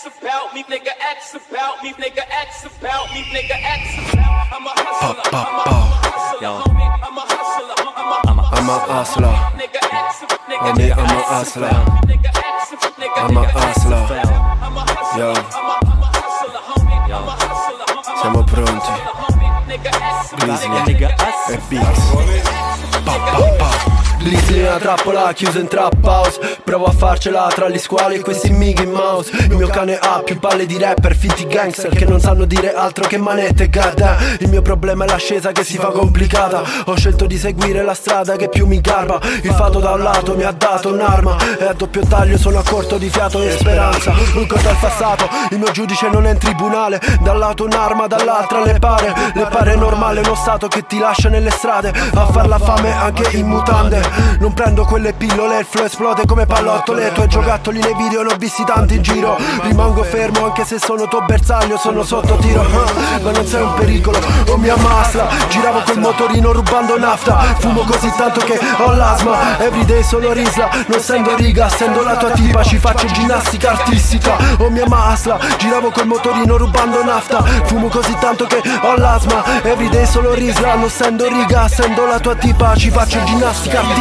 X about me, nigga X about me, nigga X about me, nigga X about I'm a hustler, I'm a hustler, homie, I'm a hustler, I'm a I'm a hustler. nigga X, nigga Homie, I'm a hustler. nigga X, nigga I'm a hustler. I'm a hustler, Yo, I'm a, I'm a hustler, homie, I'm a hustler, I'm a siamo pronti. homie, nigga X, Grizzly nigga e Biggs. Pa, pa, pa. Grizzly nella trappola chiuso in trap house. Provo a farcela tra gli squali e questi Mickey Mouse. Il mio cane ha più palle di rapper finti gangster Che non sanno dire altro che manette goddamn Il mio problema è l'ascesa che si fa complicata. Ho scelto di seguire la strada che più mi garba. Il fato da un lato mi ha dato un'arma. E a doppio taglio sono a corto di fiato e speranza. Un conto al passato, il mio giudice non è in tribunale. Da lato un'arma, dall'altra le pare. Le pare normale uno stato che ti lascia nelle strade. A far la fame anche in mutande Non prendo quelle pillole, il flow esplode come pallottole I tuoi giocattoli nei video ne ho visti tanti in giro. Rimango fermo anche se sono tuo bersaglio Sono sotto tiro, ah, ma non sei un pericolo O mia masla, giravo col motorino rubando nafta. Fumo così tanto che ho l'asma. Everyday solo risla, non essendo riga Essendo la tua tipa. Ci faccio ginnastica artistica O mia masla, giravo col motorino rubando nafta. Fumo così tanto che ho l'asma. Everyday solo risla, non essendo riga Essendo la tua tipa. Ci faccio ginnastica artistica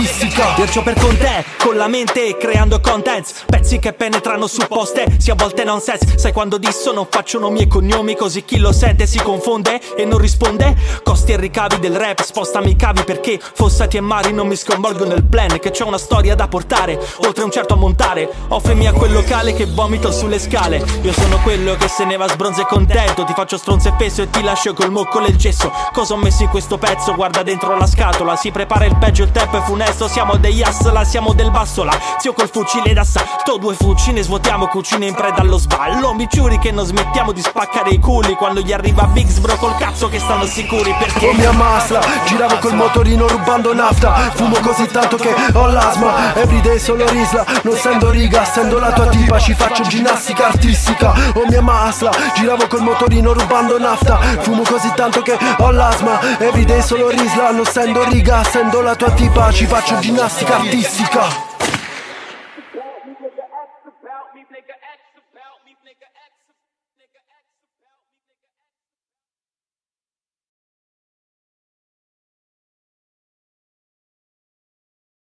Perciò per con te, con la mente creando contents. Pezzi che penetrano su poste, sia a volte nonsense Sai quando disso non faccio nomi e cognomi Così chi lo sente si confonde e non risponde. Costi e ricavi del rap, spostami i cavi Perché fossati e mari non mi sconvolgono nel plan Che c'è una storia da portare, oltre un certo ammontare Offrimi a quel locale che vomito sulle scale. Io sono quello che se ne va sbronzo e contento. Ti faccio stronzo e peso e ti lascio col moccolo e il gesso. Cosa ho messo in questo pezzo? Guarda dentro la scatola Si prepara il peggio, il tempo è funesto Siamo degli assala, siamo del bassola Zio col fucile d'assalto Due fucine svuotiamo cucine in preda allo sballo. Mi giuri che non smettiamo di spaccare i culi Quando gli arriva Bigs bro col cazzo che stanno sicuri Oh Perché mia masla, giravo col motorino rubando nafta. Fumo così tanto che ho l'asma. Everyday solo risla, non essendo riga Essendo la tua tipa ci faccio ginnastica artistica. Oh mia masla, giravo col motorino rubando nafta. Fumo così tanto che ho l'asma. Everyday solo risla, non essendo riga Essendo la tua tipa ci faccio ginnastica artistica.